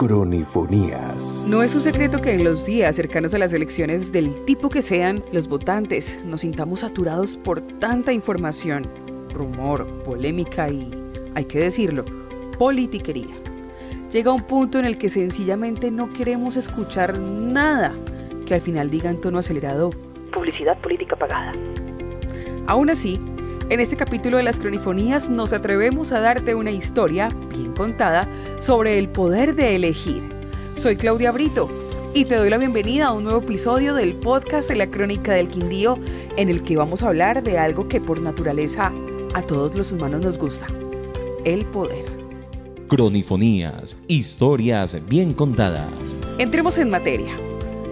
Cronifonías. No es un secreto que en los días cercanos a las elecciones del tipo que sean, los votantes nos sintamos saturados por tanta información, rumor, polémica y, hay que decirlo, politiquería. Llega un punto en el que sencillamente no queremos escuchar nada que al final diga en tono acelerado publicidad política pagada. Aún así, en este capítulo de las cronifonías nos atrevemos a darte una historia bien contada sobre el poder de elegir. Soy Claudia Brito y te doy la bienvenida a un nuevo episodio del podcast de la Crónica del Quindío en el que vamos a hablar de algo que por naturaleza a todos los humanos nos gusta, el poder. Cronifonías, historias bien contadas. Entremos en materia.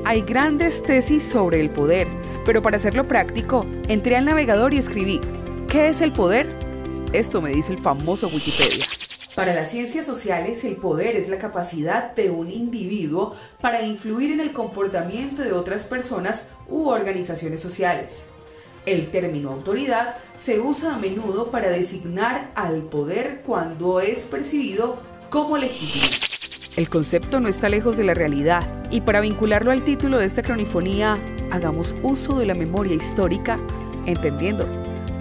Hay grandes tesis sobre el poder, pero para hacerlo práctico, entré al navegador y escribí ¿Qué es el poder? Esto me dice el famoso Wikipedia. Para las ciencias sociales, el poder es la capacidad de un individuo para influir en el comportamiento de otras personas u organizaciones sociales. El término autoridad se usa a menudo para designar al poder cuando es percibido como legítimo. El concepto no está lejos de la realidad y para vincularlo al título de esta cronifonía, hagamos uso de la memoria histórica, entendiendo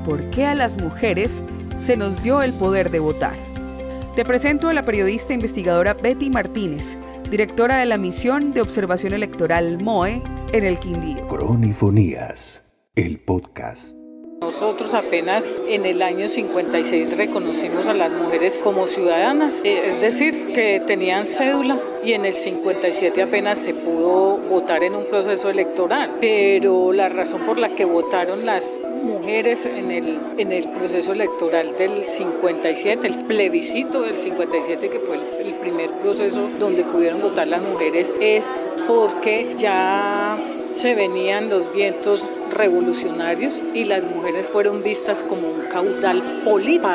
por qué a las mujeres se nos dio el poder de votar. Te presento a la periodista investigadora Betty Martínez, directora de la misión de observación electoral MOE en el Quindío. Cronifonías, el podcast. Nosotros apenas en el año 56 reconocimos a las mujeres como ciudadanas, eh, es decir, que tenían cédula y en el 57 apenas se pudo votar en un proceso electoral. Pero la razón por la que votaron las mujeres en el, en el proceso electoral del 57, el plebiscito del 57, que fue el, el primer proceso donde pudieron votar las mujeres, es porque ya se venían los vientos revolucionarios y las mujeres fueron vistas como un caudal político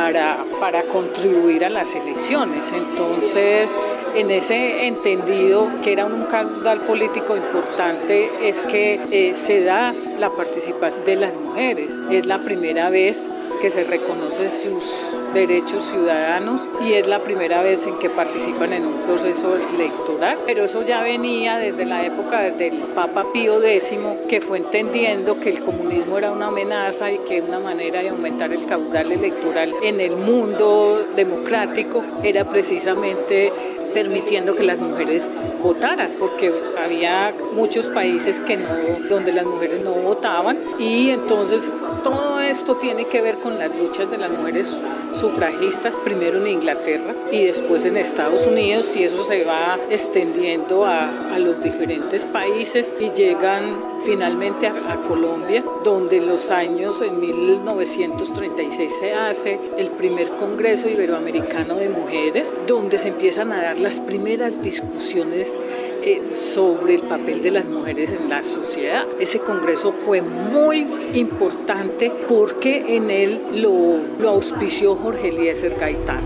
para, contribuir a las elecciones. Entonces, en ese entendido que era un caudal político importante es que eh, se da la participación de las mujeres. Es la primera vez que se reconoce sus derechos ciudadanos y es la primera vez en que participan en un proceso electoral. Pero eso ya venía desde la época del Papa Pío X, que fue entendiendo que el comunismo era una amenaza y que una manera de aumentar el caudal electoral en el mundo democrático era precisamente permitiendo que las mujeres votaran, porque había muchos países que no, donde las mujeres no votaban y entonces todo esto tiene que ver con las luchas de las mujeres sufragistas, primero en Inglaterra y después en Estados Unidos y eso se va extendiendo a, a los diferentes países y llegan finalmente a, a, Colombia, donde en los años, en 1936 se hace el primer Congreso Iberoamericano de Mujeres, donde se empiezan a dar las primeras discusiones eh, sobre el papel de las mujeres en la sociedad. Ese congreso fue muy importante porque en él lo, lo auspició Jorge Eliezer Gaitán.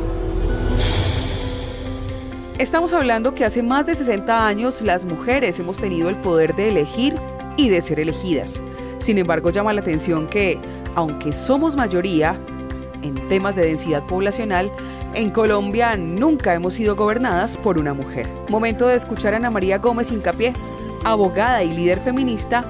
Estamos hablando que hace más de 60 años las mujeres hemos tenido el poder de elegir y de ser elegidas. Sin embargo, llama la atención que, aunque somos mayoría en temas de densidad poblacional, en Colombia nunca hemos sido gobernadas por una mujer. Momento de escuchar a Ana María Gómez Incapié, abogada y líder feminista,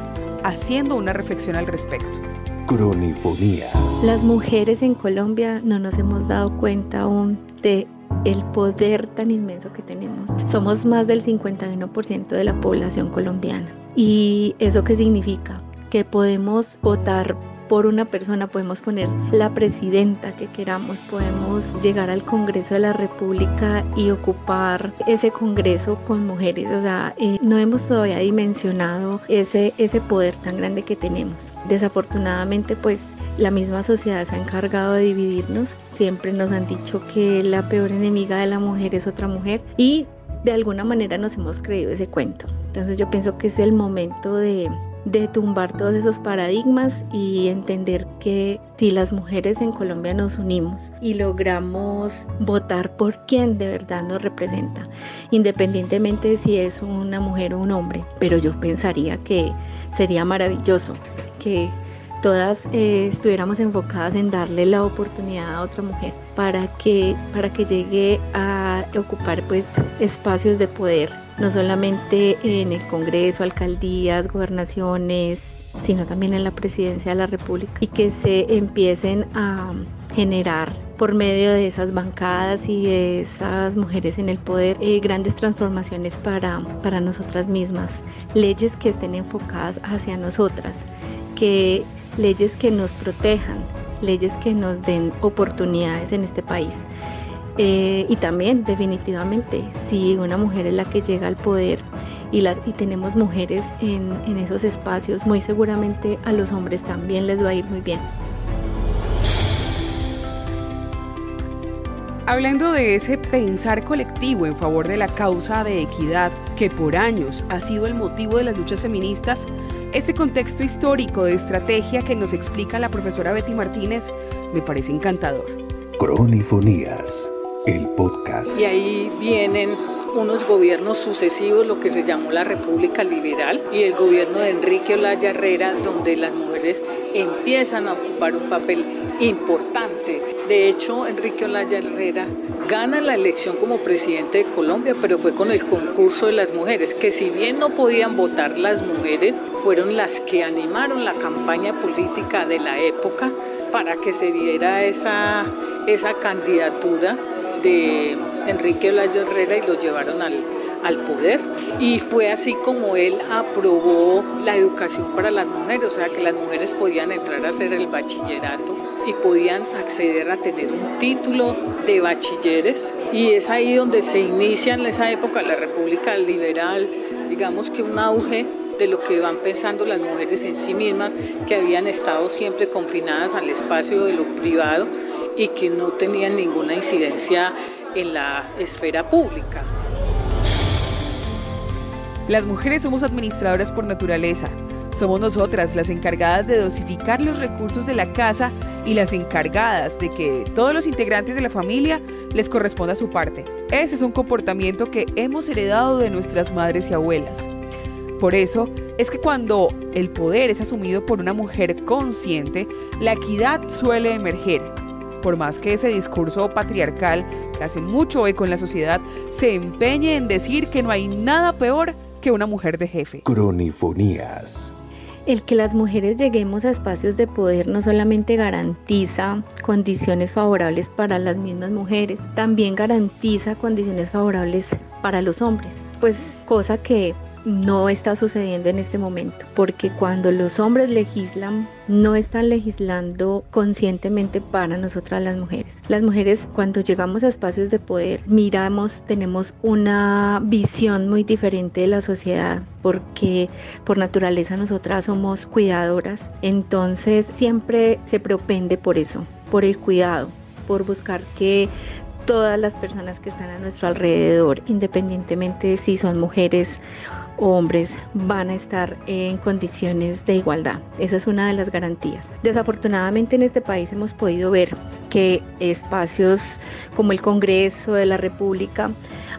haciendo una reflexión al respecto. Cronifonía. Las mujeres en Colombia no nos hemos dado cuenta aún de el poder tan inmenso que tenemos. Somos más del 51% de la población colombiana. ¿Y eso qué significa? Que podemos votar por una persona, podemos poner la presidenta que queramos, podemos llegar al Congreso de la República y ocupar ese Congreso con mujeres. O sea, eh, no hemos todavía dimensionado ese, ese poder tan grande que tenemos. Desafortunadamente, pues la misma sociedad se ha encargado de dividirnos. Siempre nos han dicho que la peor enemiga de la mujer es otra mujer y de alguna manera nos hemos creído ese cuento. Entonces yo pienso que es el momento de, de tumbar todos esos paradigmas y entender que si las mujeres en Colombia nos unimos y logramos votar por quien de verdad nos representa, independientemente de si es una mujer o un hombre, pero yo pensaría que sería maravilloso que todas eh, estuviéramos enfocadas en darle la oportunidad a otra mujer para que, para que llegue a ocupar pues espacios de poder, no solamente en el Congreso, alcaldías, gobernaciones, sino también en la presidencia de la República y que se empiecen a generar por medio de esas bancadas y de esas mujeres en el poder eh, grandes transformaciones para, para nosotras mismas, leyes que estén enfocadas hacia nosotras, que leyes que nos protejan, leyes que nos den oportunidades en este país. Eh, y también definitivamente, si una mujer es la que llega al poder y, la, y tenemos mujeres en, en esos espacios, muy seguramente a los hombres también les va a ir muy bien. Hablando de ese pensar colectivo en favor de la causa de equidad que por años ha sido el motivo de las luchas feministas, este contexto histórico de estrategia que nos explica la profesora Betty Martínez me parece encantador. Cronifonías, el podcast. Y ahí vienen unos gobiernos sucesivos, lo que se llamó la República Liberal, y el gobierno de Enrique Olaya Herrera, donde las mujeres empiezan a ocupar un papel importante. De hecho, Enrique Olaya Herrera gana la elección como presidente de Colombia, pero fue con el concurso de las mujeres, que si bien no podían votar las mujeres, fueron las que animaron la campaña política de la época para que se diera esa, esa candidatura de Enrique Olaya Herrera y lo llevaron al, al poder. Y fue así como él aprobó la educación para las mujeres, o sea que las mujeres podían entrar a hacer el bachillerato y podían acceder a tener un título de bachilleres. Y es ahí donde se inicia en esa época la República Liberal, digamos que un auge de lo que van pensando las mujeres en sí mismas, que habían estado siempre confinadas al espacio de lo privado y que no tenían ninguna incidencia en la esfera pública. Las mujeres somos administradoras por naturaleza. Somos nosotras las encargadas de dosificar los recursos de la casa y las encargadas de que todos los integrantes de la familia les corresponda su parte. Ese es un comportamiento que hemos heredado de nuestras madres y abuelas. Por eso es que cuando el poder es asumido por una mujer consciente, la equidad suele emerger. Por más que ese discurso patriarcal, que hace mucho eco en la sociedad, se empeñe en decir que no hay nada peor que una mujer de jefe. Cronifonías. El que las mujeres lleguemos a espacios de poder no solamente garantiza condiciones favorables para las mismas mujeres, también garantiza condiciones favorables para los hombres. Pues cosa que no está sucediendo en este momento, porque cuando los hombres legislan, no están legislando conscientemente para nosotras las mujeres. Las mujeres cuando llegamos a espacios de poder, miramos, tenemos una visión muy diferente de la sociedad, porque por naturaleza nosotras somos cuidadoras, entonces siempre se propende por eso, por el cuidado, por buscar que todas las personas que están a nuestro alrededor, independientemente de si son mujeres hombres van a estar en condiciones de igualdad. Esa es una de las garantías. Desafortunadamente en este país hemos podido ver que espacios como el Congreso de la República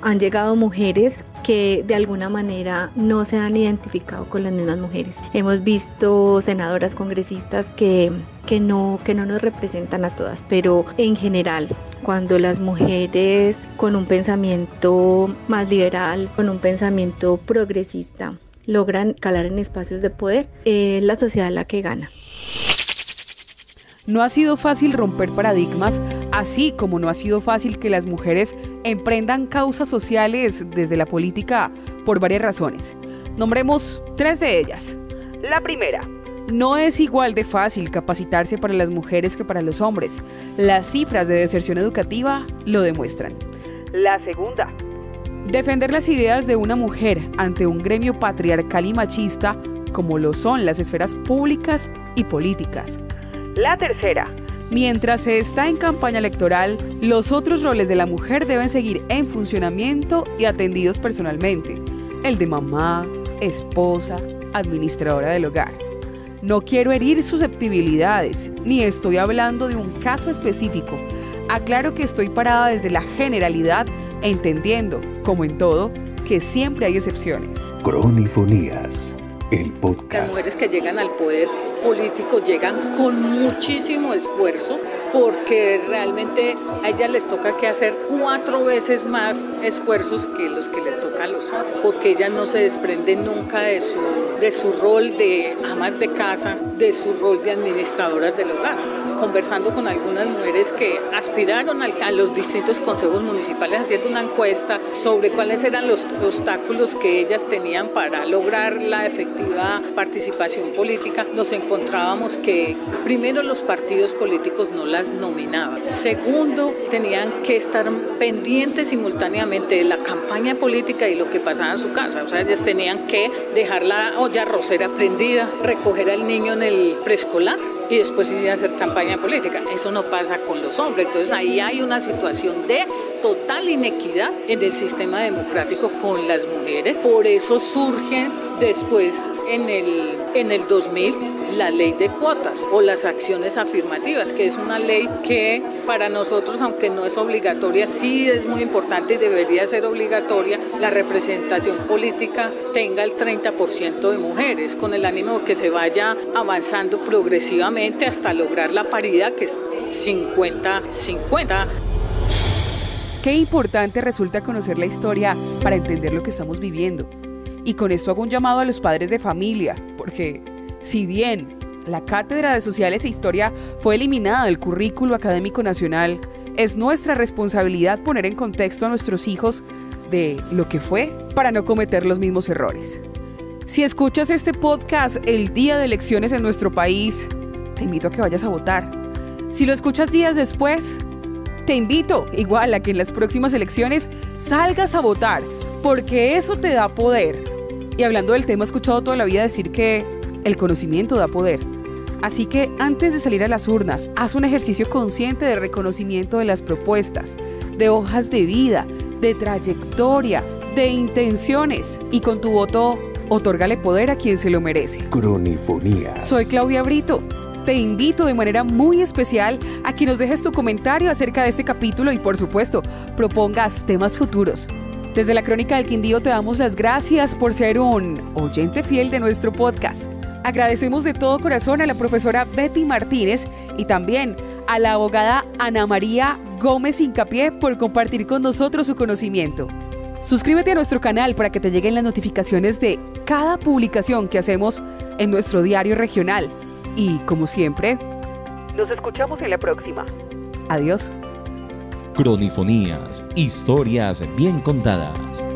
han llegado mujeres que de alguna manera no se han identificado con las mismas mujeres. Hemos visto senadoras congresistas que, que, no, que no nos representan a todas, pero en general, cuando las mujeres con un pensamiento más liberal, con un pensamiento progresista, logran calar en espacios de poder, es la sociedad la que gana. No ha sido fácil romper paradigmas, así como no ha sido fácil que las mujeres emprendan causas sociales desde la política por varias razones. Nombremos tres de ellas. La primera, no es igual de fácil capacitarse para las mujeres que para los hombres. Las cifras de deserción educativa lo demuestran. La segunda, defender las ideas de una mujer ante un gremio patriarcal y machista como lo son las esferas públicas y políticas. La tercera, mientras se está en campaña electoral, los otros roles de la mujer deben seguir en funcionamiento y atendidos personalmente. El de mamá, esposa, administradora del hogar. No quiero herir susceptibilidades, ni estoy hablando de un caso específico. Aclaro que estoy parada desde la generalidad, entendiendo, como en todo, que siempre hay excepciones. Cronifonías, el podcast. Las mujeres que llegan al poder político llegan con muchísimo esfuerzo porque realmente a ellas les toca que hacer cuatro veces más esfuerzos que los que les toca a los hombres, porque ellas no se desprenden nunca de su, de su rol de amas de casa, de su rol de administradoras del hogar conversando con algunas mujeres que aspiraron a los distintos consejos municipales haciendo una encuesta sobre cuáles eran los obstáculos que ellas tenían para lograr la efectiva participación política, nos encontrábamos que primero los partidos políticos no las nominaban, segundo tenían que estar pendientes simultáneamente de la campaña política y lo que pasaba en su casa, o sea, ellas tenían que dejar la olla rosera prendida, recoger al niño en el preescolar y después ir a hacer campaña política. Eso no pasa con los hombres. Entonces ahí hay una situación de total inequidad en el sistema democrático con las mujeres. Por eso surge después en el, en el 2000 la ley de cuotas o las acciones afirmativas, que es una ley que para nosotros, aunque no es obligatoria, sí es muy importante y debería ser obligatoria, la representación política tenga el 30% de mujeres, con el ánimo de que se vaya avanzando progresivamente hasta lograr la paridad que es 50-50. Qué importante resulta conocer la historia para entender lo que estamos viviendo. Y con esto hago un llamado a los padres de familia, porque si bien la Cátedra de Sociales e Historia fue eliminada del currículo académico nacional, es nuestra responsabilidad poner en contexto a nuestros hijos de lo que fue para no cometer los mismos errores. Si escuchas este podcast el día de elecciones en nuestro país, te invito a que vayas a votar. Si lo escuchas días después, te invito igual a que en las próximas elecciones salgas a votar, porque eso te da poder. Y hablando del tema, he escuchado toda la vida decir que el conocimiento da poder. Así que antes de salir a las urnas, haz un ejercicio consciente de reconocimiento de las propuestas, de hojas de vida, de trayectoria, de intenciones y con tu voto otórgale poder a quien se lo merece. Cronifonía. Soy Claudia Brito te invito de manera muy especial a que nos dejes tu comentario acerca de este capítulo y por supuesto propongas temas futuros. Desde la Crónica del Quindío te damos las gracias por ser un oyente fiel de nuestro podcast. Agradecemos de todo corazón a la profesora Betty Martínez y también a la abogada Ana María Gómez Incapié por compartir con nosotros su conocimiento. Suscríbete a nuestro canal para que te lleguen las notificaciones de cada publicación que hacemos en nuestro diario regional. Y como siempre, nos escuchamos en la próxima. Adiós. Cronifonías, historias bien contadas.